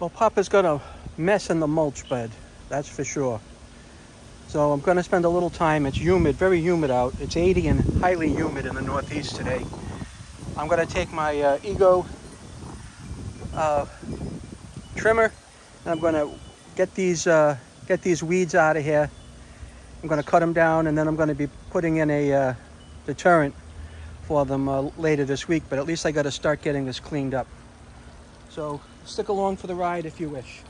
Well, Papa's got a mess in the mulch bed, that's for sure. So I'm gonna spend a little time. It's humid, very humid out. It's 80 and highly humid in the Northeast today. I'm gonna take my uh, Ego uh, trimmer and I'm gonna get these uh, get these weeds out of here. I'm gonna cut them down and then I'm gonna be putting in a uh, deterrent for them uh, later this week. But at least I gotta start getting this cleaned up. So stick along for the ride if you wish.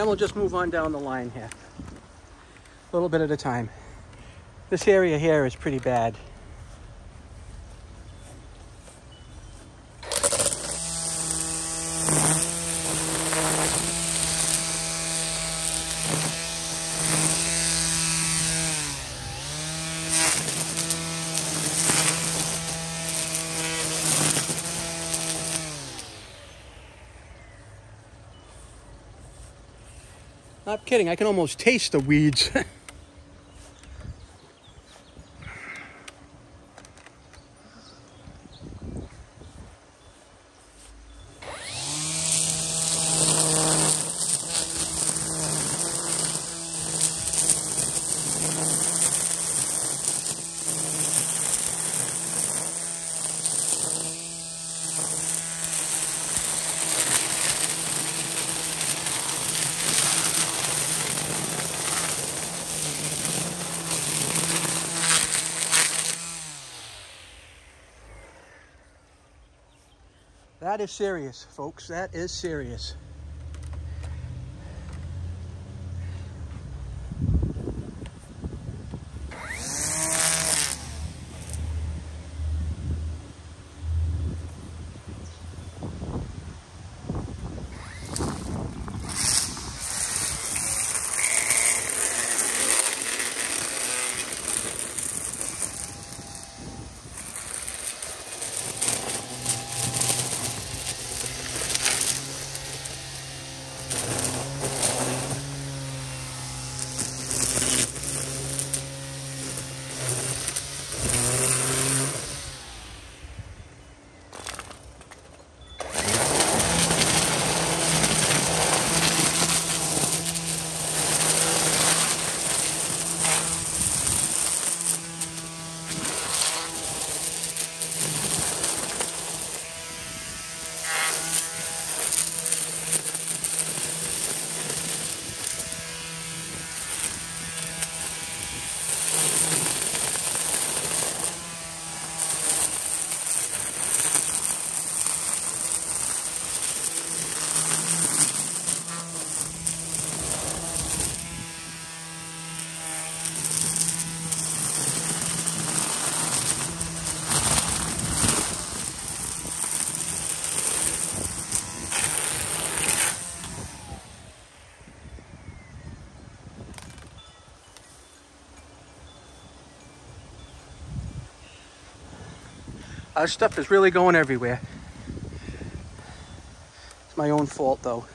Then we'll just move on down the line here. A little bit at a time. This area here is pretty bad. Not kidding, I can almost taste the weeds. That is serious, folks. That is serious. Our stuff is really going everywhere. It's my own fault though.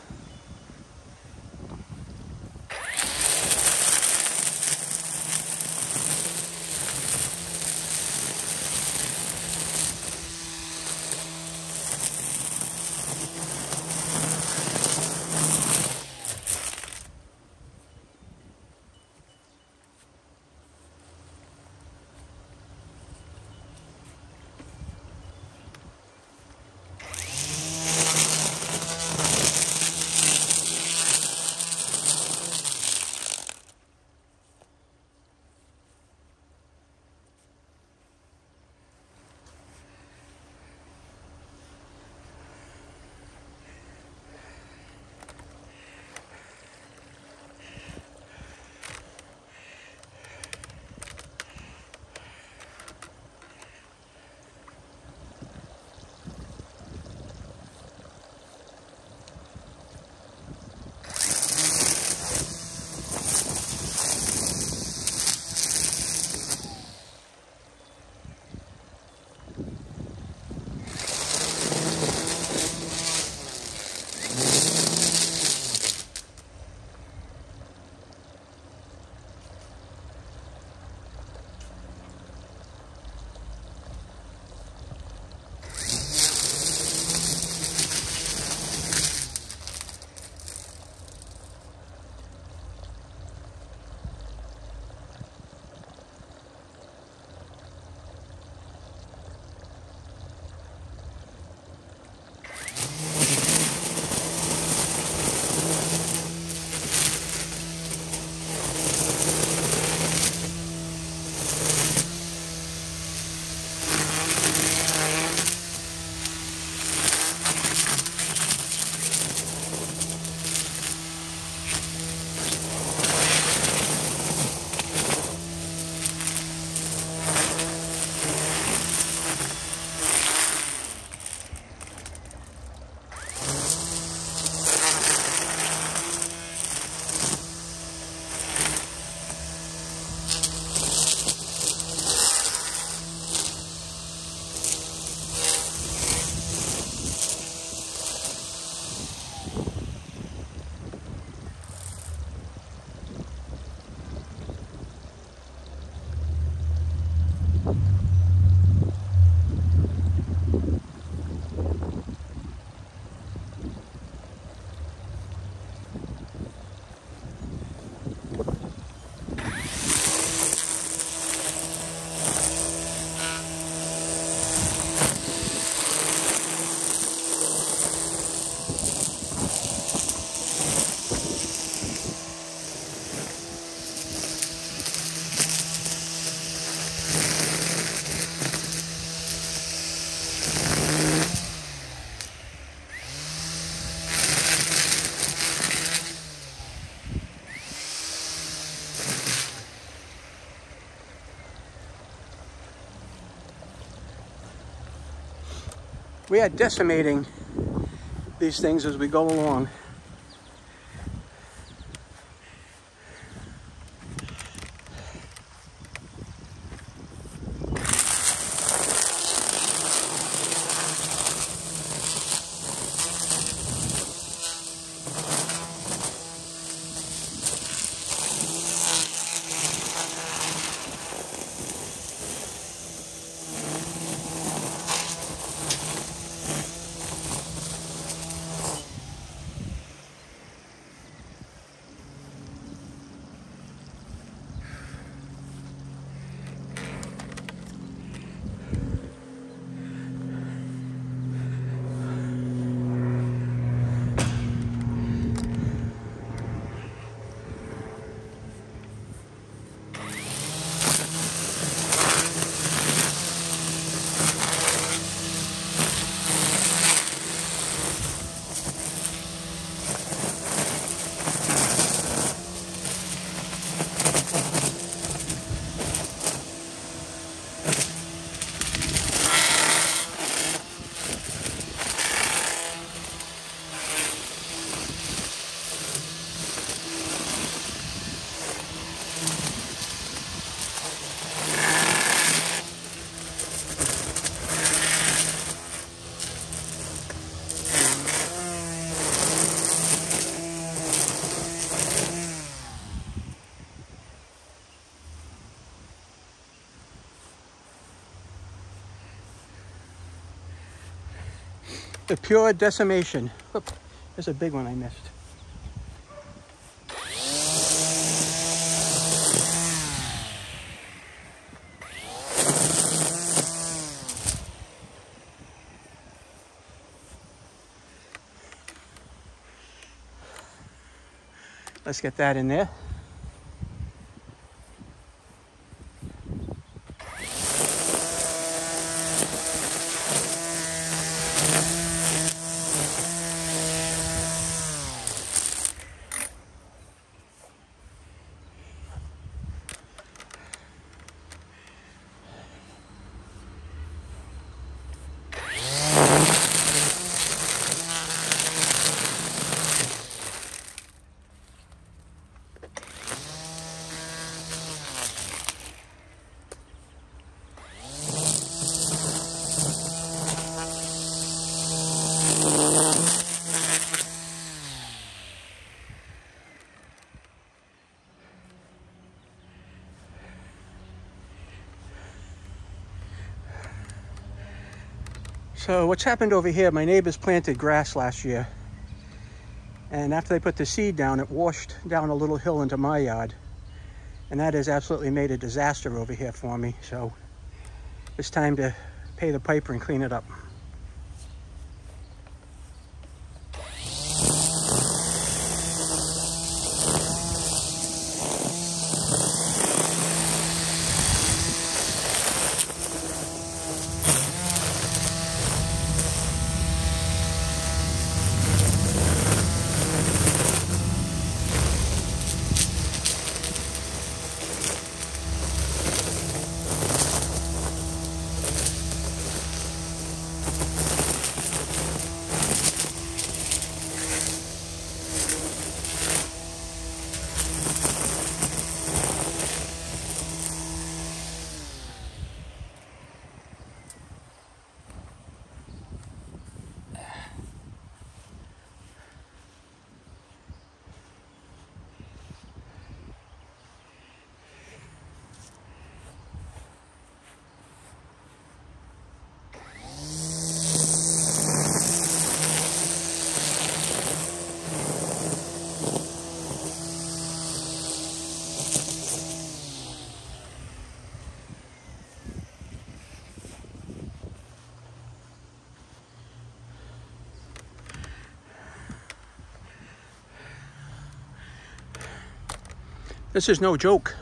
We are decimating these things as we go along. The pure decimation. Oop, there's a big one I missed. Let's get that in there. So what's happened over here, my neighbors planted grass last year. And after they put the seed down, it washed down a little hill into my yard. And that has absolutely made a disaster over here for me. So it's time to pay the piper and clean it up. This is no joke.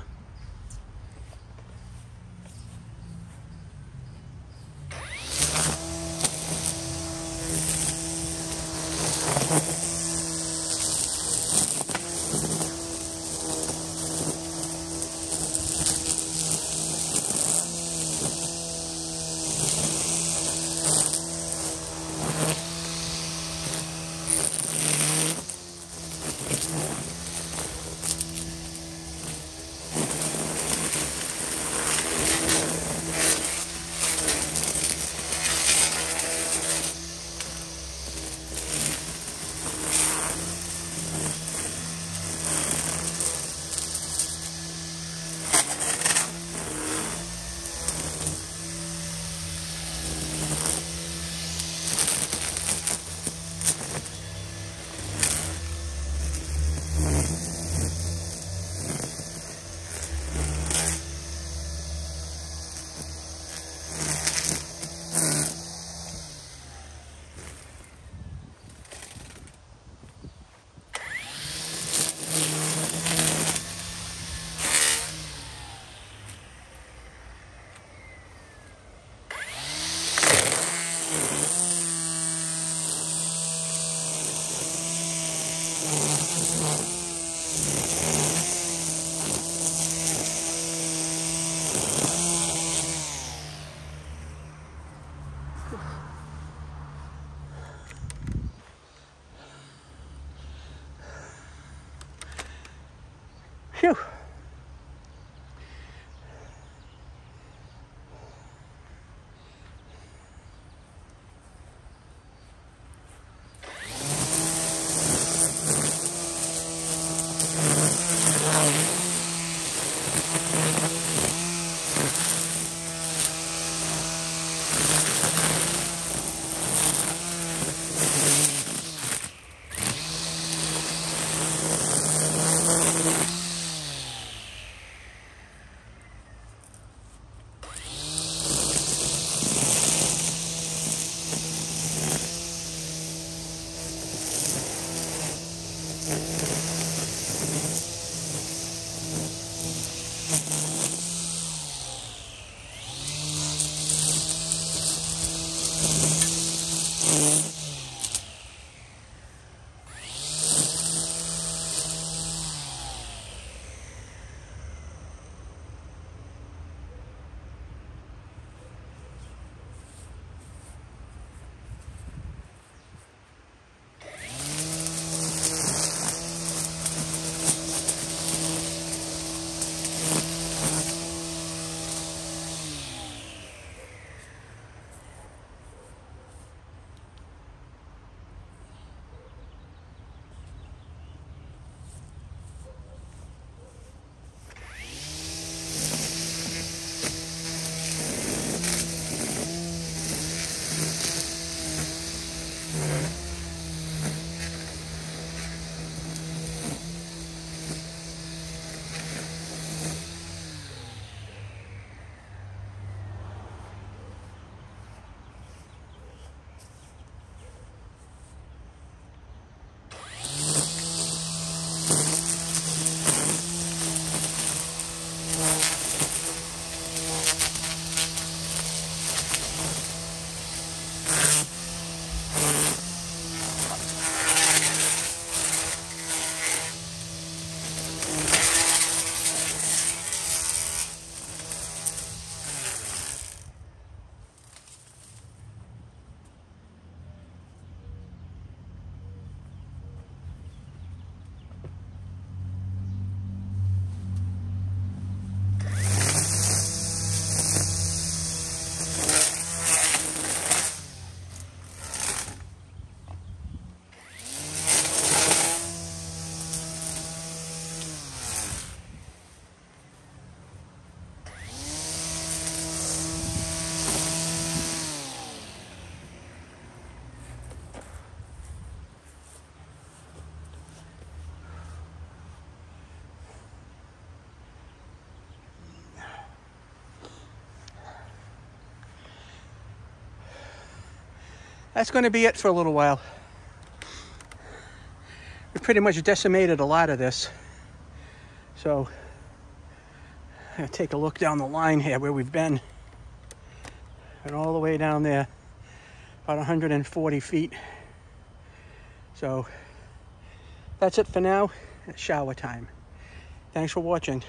That's going to be it for a little while. We pretty much decimated a lot of this. So, take a look down the line here where we've been. And all the way down there, about 140 feet. So, that's it for now. It's shower time. Thanks for watching.